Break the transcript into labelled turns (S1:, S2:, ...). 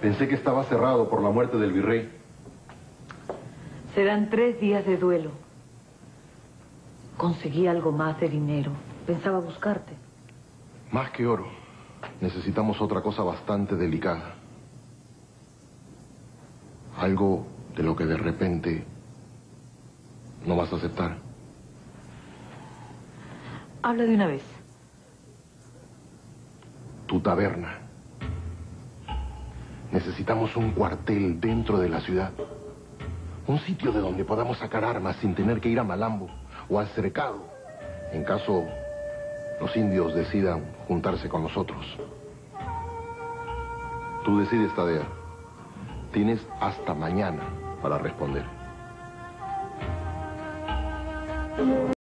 S1: Pensé que estaba cerrado por la muerte del virrey.
S2: Serán tres días de duelo. Conseguí algo más de dinero. Pensaba buscarte.
S1: Más que oro. Necesitamos otra cosa bastante delicada. Algo de lo que de repente no vas a aceptar.
S2: Habla de una vez.
S1: Tu taberna. Necesitamos un cuartel dentro de la ciudad. Un sitio de donde podamos sacar armas sin tener que ir a Malambo o al cercado, en caso los indios decidan juntarse con nosotros. Tú decides, Tadea. Tienes hasta mañana para responder.